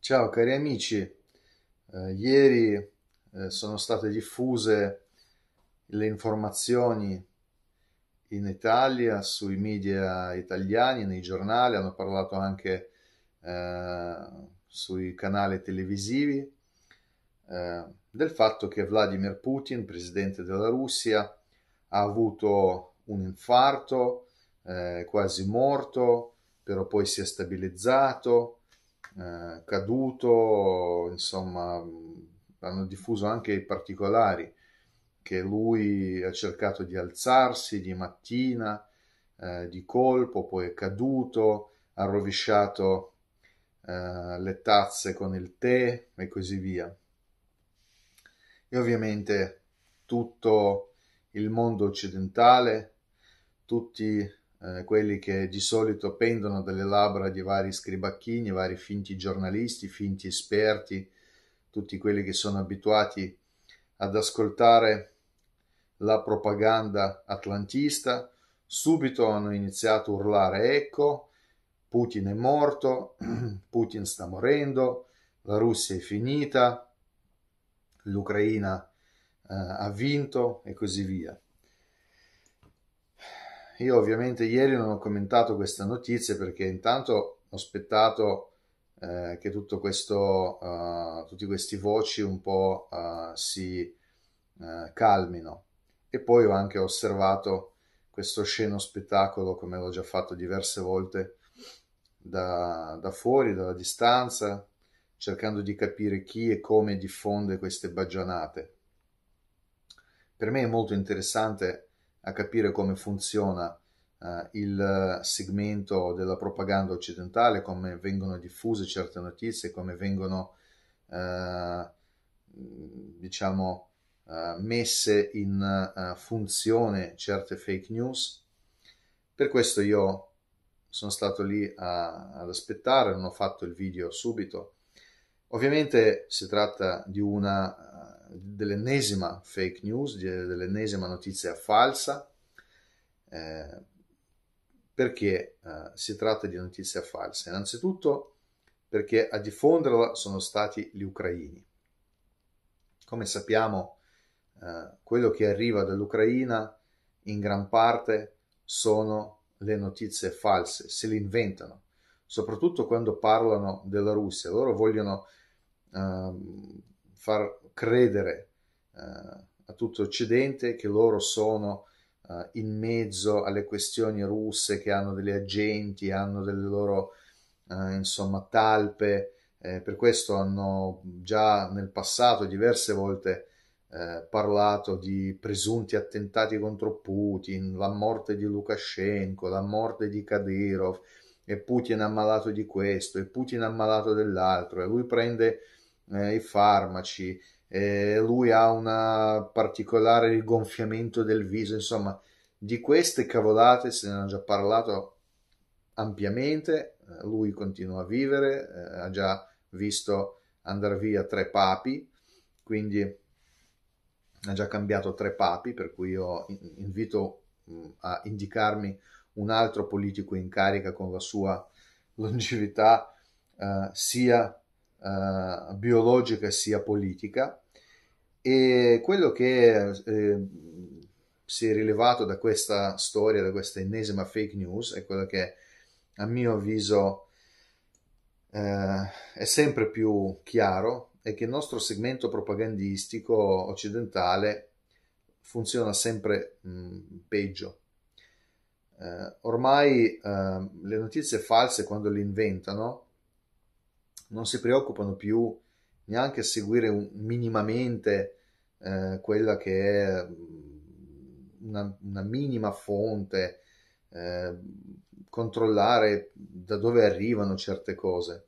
Ciao cari amici, eh, ieri eh, sono state diffuse le informazioni in Italia sui media italiani, nei giornali, hanno parlato anche eh, sui canali televisivi eh, del fatto che Vladimir Putin, presidente della Russia, ha avuto un infarto, eh, quasi morto, però poi si è stabilizzato eh, caduto, insomma, hanno diffuso anche i particolari che lui ha cercato di alzarsi di mattina, eh, di colpo, poi è caduto, ha rovesciato eh, le tazze con il tè e così via. E ovviamente tutto il mondo occidentale, tutti eh, quelli che di solito pendono dalle labbra di vari scribacchini, vari finti giornalisti, finti esperti, tutti quelli che sono abituati ad ascoltare la propaganda atlantista, subito hanno iniziato a urlare ecco, Putin è morto, Putin sta morendo, la Russia è finita, l'Ucraina eh, ha vinto e così via. Io ovviamente ieri non ho commentato questa notizia perché intanto ho aspettato eh, che tutto questo, uh, tutti questi voci un po' uh, si uh, calmino e poi ho anche osservato questo sceno spettacolo come l'ho già fatto diverse volte da, da fuori, dalla distanza, cercando di capire chi e come diffonde queste baggianate. Per me è molto interessante a capire come funziona uh, il segmento della propaganda occidentale, come vengono diffuse certe notizie, come vengono, uh, diciamo, uh, messe in funzione certe fake news. Per questo io sono stato lì a, ad aspettare, non ho fatto il video subito. Ovviamente si tratta di una dell'ennesima fake news, dell'ennesima notizia falsa, eh, perché eh, si tratta di notizia falsa. Innanzitutto perché a diffonderla sono stati gli ucraini. Come sappiamo, eh, quello che arriva dall'Ucraina in gran parte sono le notizie false, se le inventano, soprattutto quando parlano della Russia. Loro vogliono uh, far credere uh, a tutto Occidente che loro sono uh, in mezzo alle questioni russe, che hanno degli agenti, hanno delle loro uh, insomma talpe. Eh, per questo hanno già nel passato diverse volte eh, parlato di presunti attentati contro Putin, la morte di Lukashenko, la morte di Kadyrov, e Putin ammalato di questo, e Putin ammalato dell'altro, e lui prende eh, i farmaci, e lui ha un particolare rigonfiamento del viso, insomma, di queste cavolate se ne hanno già parlato ampiamente, eh, lui continua a vivere, eh, ha già visto andare via tre papi, quindi ha già cambiato tre papi, per cui io invito mh, a indicarmi un altro politico in carica con la sua longevità eh, sia eh, biologica sia politica e quello che eh, si è rilevato da questa storia, da questa ennesima fake news è quello che a mio avviso eh, è sempre più chiaro è che il nostro segmento propagandistico occidentale funziona sempre mh, peggio. Eh, ormai eh, le notizie false quando le inventano non si preoccupano più neanche a seguire un, minimamente eh, quella che è una, una minima fonte, eh, controllare da dove arrivano certe cose.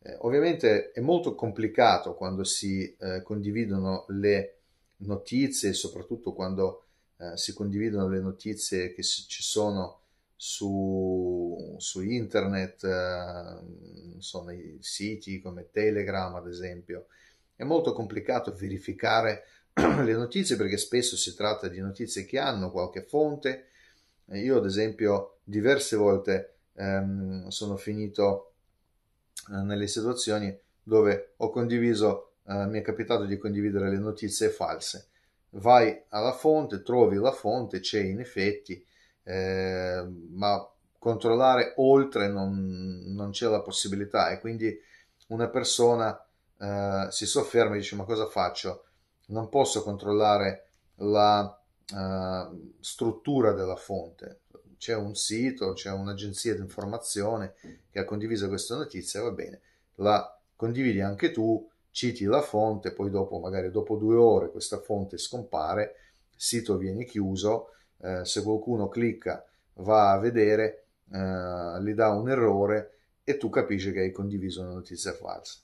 Eh, ovviamente è molto complicato quando si eh, condividono le notizie, soprattutto quando eh, si condividono le notizie che ci sono su, su internet, eh, sono i siti come Telegram ad esempio, è molto complicato verificare le notizie perché spesso si tratta di notizie che hanno qualche fonte. Io ad esempio diverse volte ehm, sono finito eh, nelle situazioni dove ho condiviso, eh, mi è capitato di condividere le notizie false. Vai alla fonte, trovi la fonte, c'è in effetti, eh, ma controllare oltre non, non, c'è la possibilità e quindi una persona eh, si sofferma e dice ma cosa faccio? Non posso controllare la uh, struttura della fonte. C'è un sito, c'è un'agenzia di informazione che ha condiviso questa notizia, va bene, la condividi anche tu, citi la fonte, poi dopo, magari dopo due ore, questa fonte scompare, il sito viene chiuso, eh, se qualcuno clicca va a vedere, eh, gli dà un errore e tu capisci che hai condiviso una notizia falsa.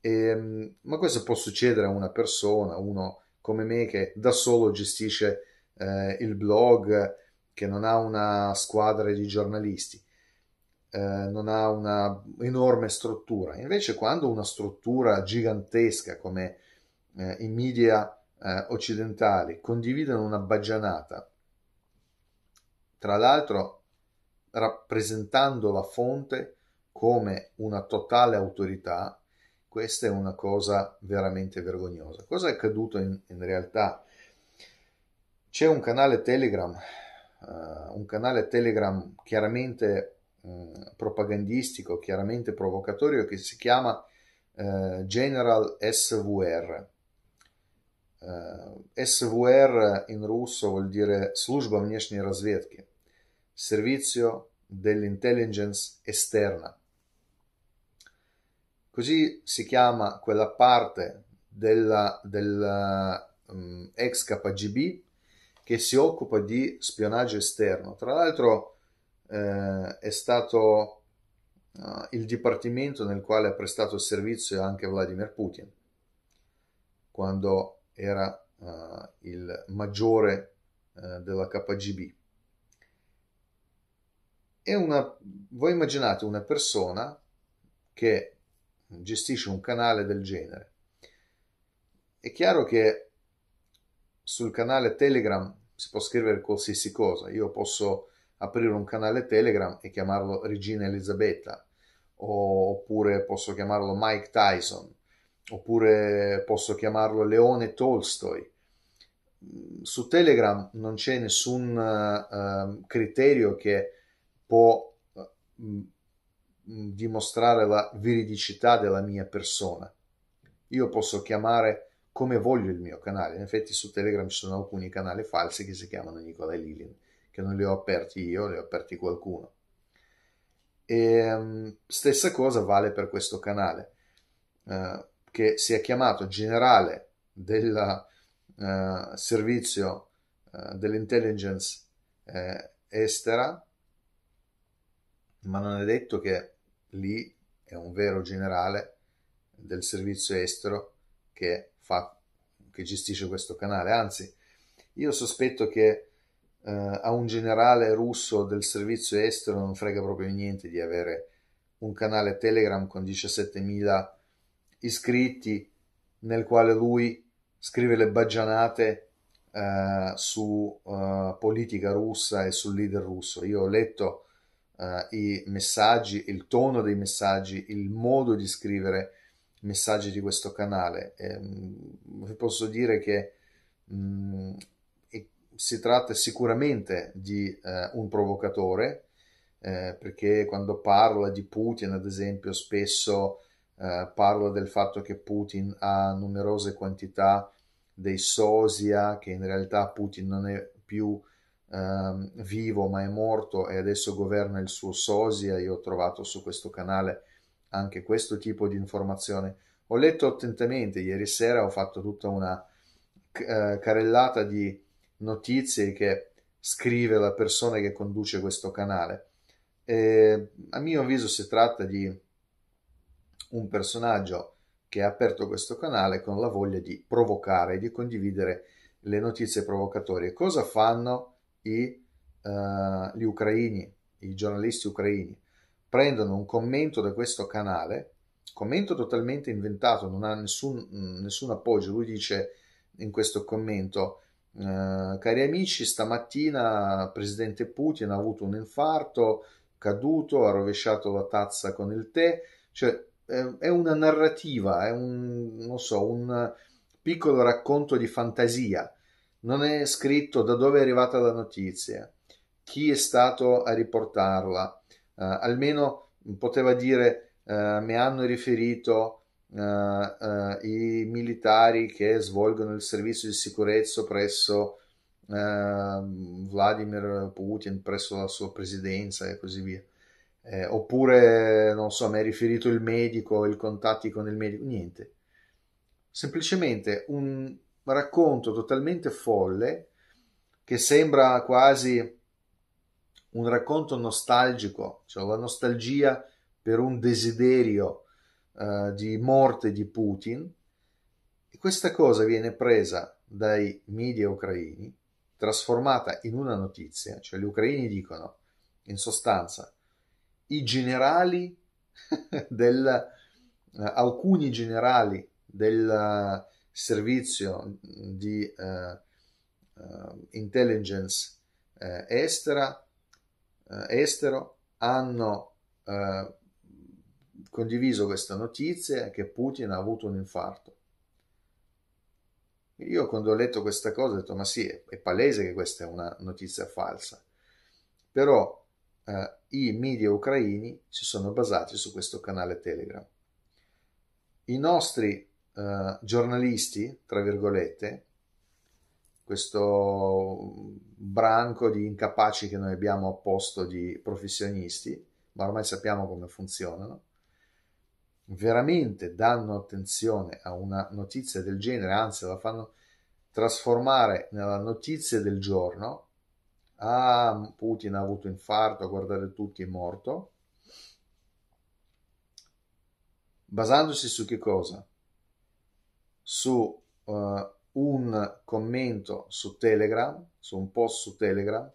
E, ehm, ma questo può succedere a una persona, uno come me che da solo gestisce eh, il blog, che non ha una squadra di giornalisti, eh, non ha una enorme struttura. Invece quando una struttura gigantesca come eh, i media eh, occidentali condividono una baggianata, tra l'altro rappresentando la fonte come una totale autorità, questa è una cosa veramente vergognosa. Cosa è accaduto in, in realtà? C'è un canale Telegram, uh, un canale Telegram chiaramente uh, propagandistico, chiaramente provocatorio, che si chiama uh, General SVR. SVR in russo vuol dire Служба внешней разведки, servizio dell'intelligence esterna. Così si chiama quella parte della, della um, ex KGB che si occupa di spionaggio esterno. Tra l'altro eh, è stato uh, il dipartimento nel quale ha prestato servizio anche Vladimir Putin, quando era uh, il maggiore uh, della KGB. È una, voi immaginate una persona che gestisce un canale del genere. È chiaro che sul canale Telegram si può scrivere qualsiasi cosa. Io posso aprire un canale Telegram e chiamarlo Regina Elisabetta, oppure posso chiamarlo Mike Tyson, oppure posso chiamarlo Leone Tolstoi. Su Telegram non c'è nessun uh, criterio che può uh, dimostrare la veridicità della mia persona. Io posso chiamare come voglio il mio canale. In effetti su Telegram ci sono alcuni canali falsi che si chiamano Nicola Lilin, che non li ho aperti io, li ho aperti qualcuno. E um, stessa cosa vale per questo canale, uh, che si è chiamato generale del uh, servizio uh, dell'intelligence estera, ma non è detto che lì è un vero generale del servizio estero che, fa, che gestisce questo canale. Anzi, io sospetto che eh, a un generale russo del servizio estero non frega proprio niente di avere un canale Telegram con 17.000 iscritti nel quale lui scrive le baggianate eh, su uh, politica russa e sul leader russo. Io ho letto uh, i messaggi, il tono dei messaggi, il modo di scrivere messaggi di questo canale. Eh, vi posso dire che mh, mm, si tratta sicuramente di eh, un provocatore, eh, perché quando parla di Putin, ad esempio, spesso eh, parla del fatto che Putin ha numerose quantità dei sosia, che in realtà Putin non è più eh, vivo ma è morto e adesso governa il suo sosia. Io ho trovato su questo canale anche questo tipo di informazione. Ho letto attentamente, ieri sera ho fatto tutta una eh, carellata di notizie che scrive la persona che conduce questo canale. E, a mio avviso si tratta di un personaggio che ha aperto questo canale con la voglia di provocare, di condividere le notizie provocatorie. Cosa fanno i, uh, gli ucraini, i giornalisti ucraini, prendono un commento da questo canale, commento totalmente inventato, non ha nessun, nessun appoggio, lui dice in questo commento, uh, cari amici, stamattina presidente Putin ha avuto un infarto, caduto, ha rovesciato la tazza con il tè, cioè è una narrativa, è un, so, un piccolo racconto di fantasia. Non è scritto da dove è arrivata la notizia, chi è stato a riportarla. Uh, almeno poteva dire uh, mi hanno riferito uh, i militari che svolgono il servizio di sicurezza presso Vladimir Putin, presso la sua presidenza e così via eh, oppure non so, mi hai riferito il medico, i contatti con il medico, niente. Semplicemente un racconto totalmente folle che sembra quasi un racconto nostalgico, cioè la nostalgia per un desiderio uh, di morte di Putin. E questa cosa viene presa dai media ucraini, trasformata in una notizia, cioè gli ucraini dicono in sostanza i generali del, uh, alcuni generali del servizio di uh, intelligence estera, estero hanno condiviso questa notizia che Putin ha avuto un infarto. Io quando ho letto questa cosa ho detto ma sì, è palese che questa è una notizia falsa, però eh, i media ucraini si sono basati su questo canale Telegram. I nostri eh, giornalisti, tra virgolette, questo branco di incapaci che noi abbiamo a posto di professionisti, ma ormai sappiamo come funzionano, veramente danno attenzione a una notizia del genere, anzi la fanno trasformare nella notizia del giorno Ah, Putin ha avuto infarto, a guardare tutti è morto. Basandosi su che cosa? Su uh, un commento su Telegram, su un post su Telegram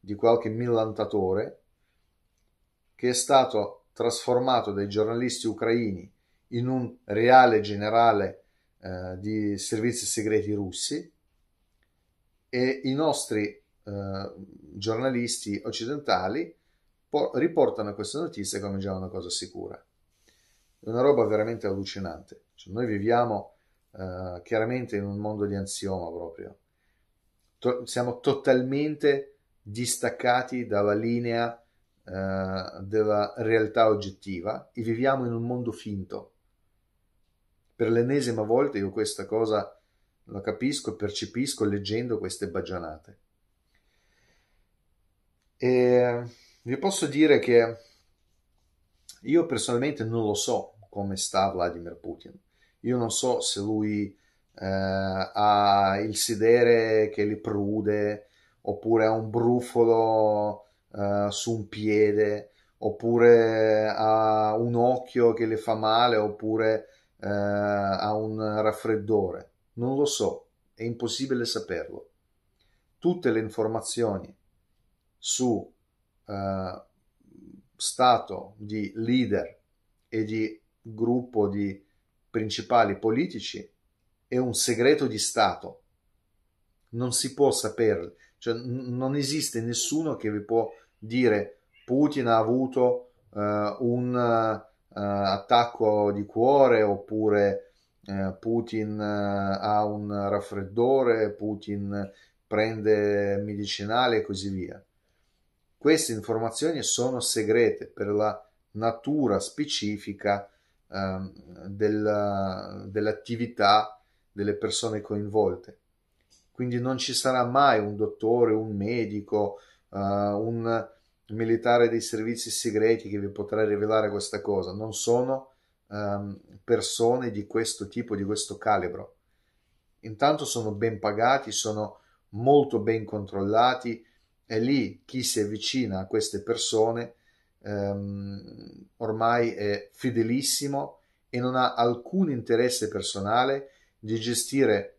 di qualche millantatore che è stato trasformato dai giornalisti ucraini in un reale generale uh, di servizi segreti russi e i nostri eh, giornalisti occidentali po- riportano questa notizia come già una cosa sicura. È una roba veramente allucinante. Cioè, noi viviamo eh, chiaramente in un mondo di ansioma proprio. To- siamo totalmente distaccati dalla linea eh, della realtà oggettiva e viviamo in un mondo finto. Per l'ennesima volta io questa cosa la capisco e percepisco leggendo queste baggianate. E vi posso dire che io personalmente non lo so come sta Vladimir Putin. Io non so se lui eh, ha il sedere che gli prude, oppure ha un brufolo eh, su un piede, oppure ha un occhio che le fa male, oppure eh, ha un raffreddore. Non lo so, è impossibile saperlo. Tutte le informazioni su uh, stato di leader e di gruppo di principali politici è un segreto di Stato. Non si può sapere, cioè non esiste nessuno che vi può dire Putin ha avuto uh, un uh, attacco di cuore oppure uh, Putin ha un raffreddore, Putin prende medicinale e così via. Queste informazioni sono segrete per la natura specifica della, dell'attività delle persone coinvolte. Quindi non ci sarà mai un dottore, un medico, uh, un militare dei servizi segreti che vi potrà rivelare questa cosa. Non sono um, persone di questo tipo, di questo calibro. Intanto sono ben pagati, sono molto ben controllati, è lì chi si avvicina a queste persone ehm, ormai è fedelissimo e non ha alcun interesse personale di gestire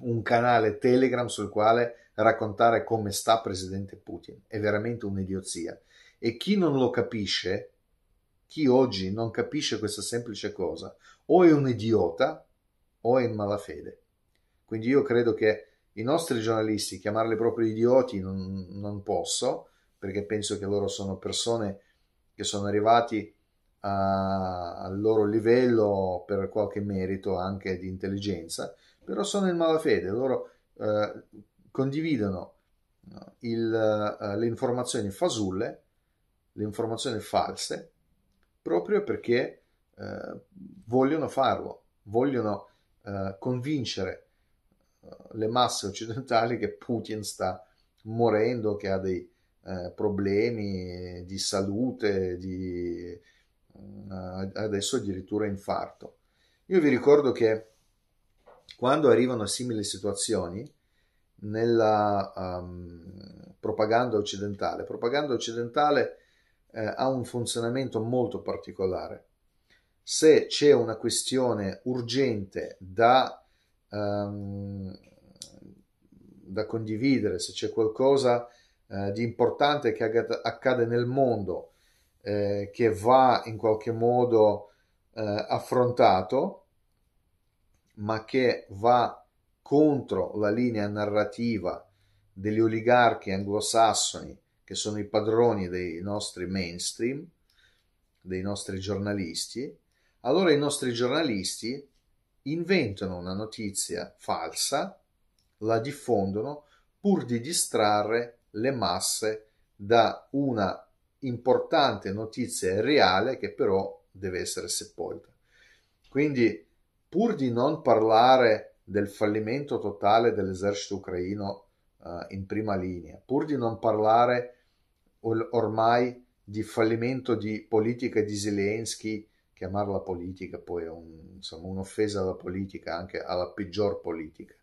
un canale Telegram sul quale raccontare come sta Presidente Putin. È veramente un'idiozia. E chi non lo capisce, chi oggi non capisce questa semplice cosa, o è un idiota o è in malafede. Quindi io credo che i nostri giornalisti, chiamarli proprio idioti non, non posso, perché penso che loro sono persone che sono arrivati a, al loro livello per qualche merito anche di intelligenza, però sono in malafede, loro eh, condividono il, uh, le informazioni fasulle, le informazioni false, proprio perché uh, vogliono farlo, vogliono uh, convincere le masse occidentali che Putin sta morendo, che ha dei problemi di salute, di, adesso addirittura infarto. Io vi ricordo che quando arrivano simili situazioni, nella um, propaganda occidentale. Propaganda occidentale eh, ha un funzionamento molto particolare. Se c'è una questione urgente da, um, da condividere, se c'è qualcosa eh, di importante che accade nel mondo eh, che va in qualche modo eh, affrontato, ma che va contro la linea narrativa degli oligarchi anglosassoni che sono i padroni dei nostri mainstream, dei nostri giornalisti, allora i nostri giornalisti inventano una notizia falsa, la diffondono pur di distrarre le masse da una importante notizia reale che però deve essere sepolta. Quindi, pur di non parlare del fallimento totale dell'esercito ucraino uh, in prima linea, pur di non parlare or- ormai di fallimento di politica di Zelensky, chiamarla politica poi è un, insomma, un'offesa alla politica, anche alla peggior politica.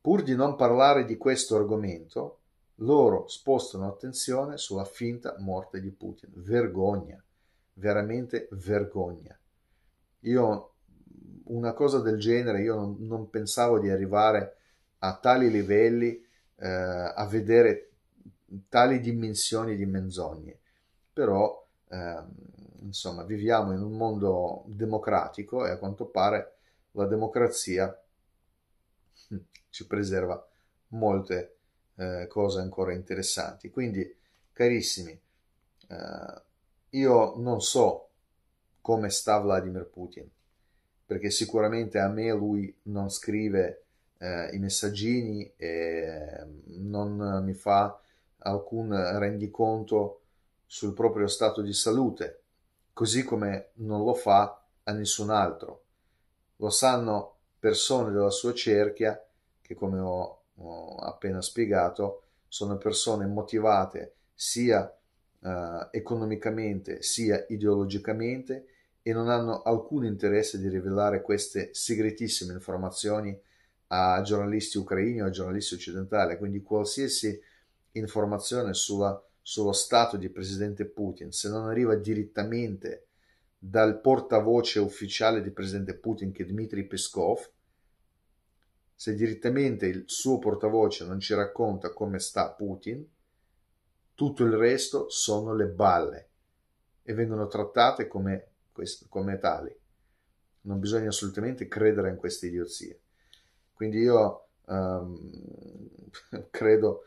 Pur di non parlare di questo argomento, loro spostano attenzione sulla finta morte di Putin. Vergogna, veramente vergogna. Io una cosa del genere io non, non pensavo di arrivare a tali livelli, eh, a vedere tali dimensioni di menzogne. Però, eh, insomma, viviamo in un mondo democratico e a quanto pare la democrazia hm, ci preserva molte eh, cose ancora interessanti. Quindi, carissimi, eh, io non so come sta Vladimir Putin perché sicuramente a me lui non scrive eh, i messaggini e non mi fa alcun rendiconto sul proprio stato di salute, così come non lo fa a nessun altro. Lo sanno persone della sua cerchia che, come ho, appena spiegato, sono persone motivate sia eh, economicamente sia ideologicamente e non hanno alcun interesse di rivelare queste segretissime informazioni a giornalisti ucraini o a giornalisti occidentali. Quindi qualsiasi informazione sulla, sullo stato di presidente Putin, se non arriva direttamente dal portavoce ufficiale di presidente Putin che è Dmitry Peskov, se direttamente il suo portavoce non ci racconta come sta Putin, tutto il resto sono le balle e vengono trattate come come tali. Non bisogna assolutamente credere in queste idiozie. Quindi io um, credo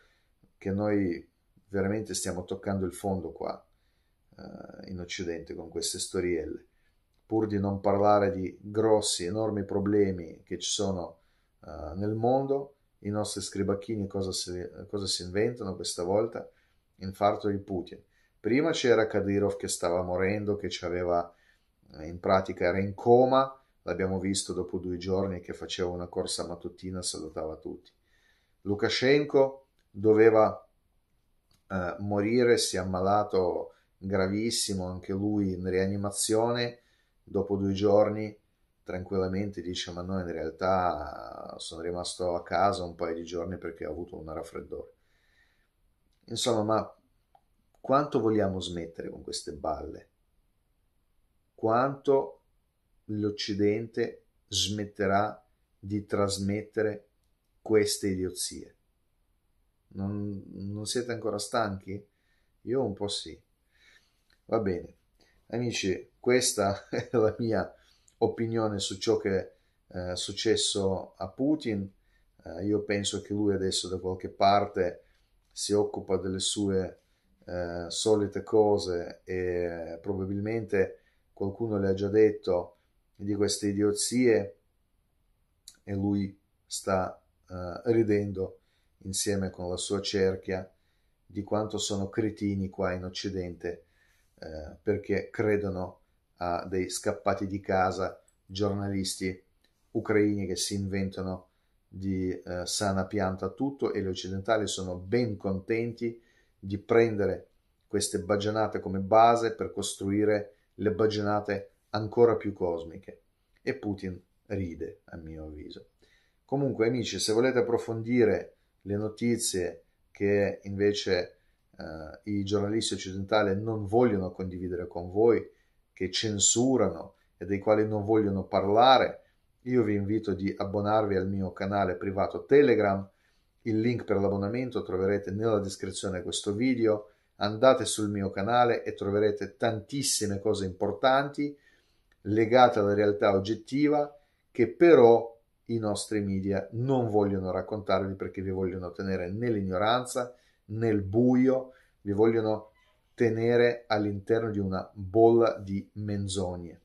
che noi veramente stiamo toccando il fondo qua uh, in Occidente con queste storielle. Pur di non parlare di grossi, enormi problemi che ci sono uh, nel mondo, i nostri scribacchini cosa si, cosa si inventano questa volta? Infarto di Putin. Prima c'era Kadyrov che stava morendo, che aveva in pratica era in coma, l'abbiamo visto dopo due giorni che faceva una corsa mattutina, salutava tutti. Lukashenko doveva eh, morire, si è ammalato gravissimo, anche lui in rianimazione, dopo due giorni tranquillamente dice ma no in realtà sono rimasto a casa un paio di giorni perché ho avuto un raffreddore. Insomma, ma quanto vogliamo smettere con queste balle? quanto l'Occidente smetterà di trasmettere queste idiozie. Non, non, siete ancora stanchi? Io un po' sì. Va bene. Amici, questa è la mia opinione su ciò che eh, è successo a Putin. Eh, io penso che lui adesso da qualche parte si occupa delle sue eh, solite cose e probabilmente qualcuno le ha già detto di queste idiozie e lui sta eh, ridendo insieme con la sua cerchia di quanto sono cretini qua in Occidente eh, perché credono a dei scappati di casa giornalisti ucraini che si inventano di eh, sana pianta tutto e gli occidentali sono ben contenti di prendere queste baggianate come base per costruire le baggianate ancora più cosmiche. E Putin ride, a mio avviso. Comunque, amici, se volete approfondire le notizie che invece eh, i giornalisti occidentali non vogliono condividere con voi, che censurano e dei quali non vogliono parlare, io vi invito di abbonarvi al mio canale privato Telegram. Il link per l'abbonamento troverete nella descrizione di questo video. Andate sul mio canale e troverete tantissime cose importanti legate alla realtà oggettiva che però i nostri media non vogliono raccontarvi perché vi vogliono tenere nell'ignoranza, nel buio, vi vogliono tenere all'interno di una bolla di menzogne.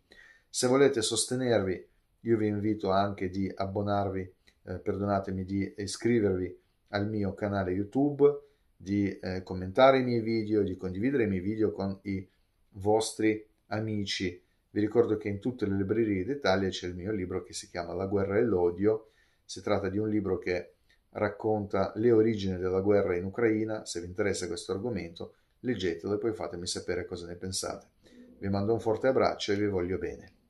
Se volete sostenervi, io vi invito anche di abbonarvi, eh, perdonatemi, di iscrivervi al mio canale YouTube, di eh, commentare i miei video, di condividere i miei video con i vostri amici. Vi ricordo che in tutte le librerie d'Italia c'è il mio libro che si chiama La guerra e l'odio. Si tratta di un libro che racconta le origini della guerra in Ucraina. Se vi interessa questo argomento, leggetelo e poi fatemi sapere cosa ne pensate. Vi mando un forte abbraccio e vi voglio bene.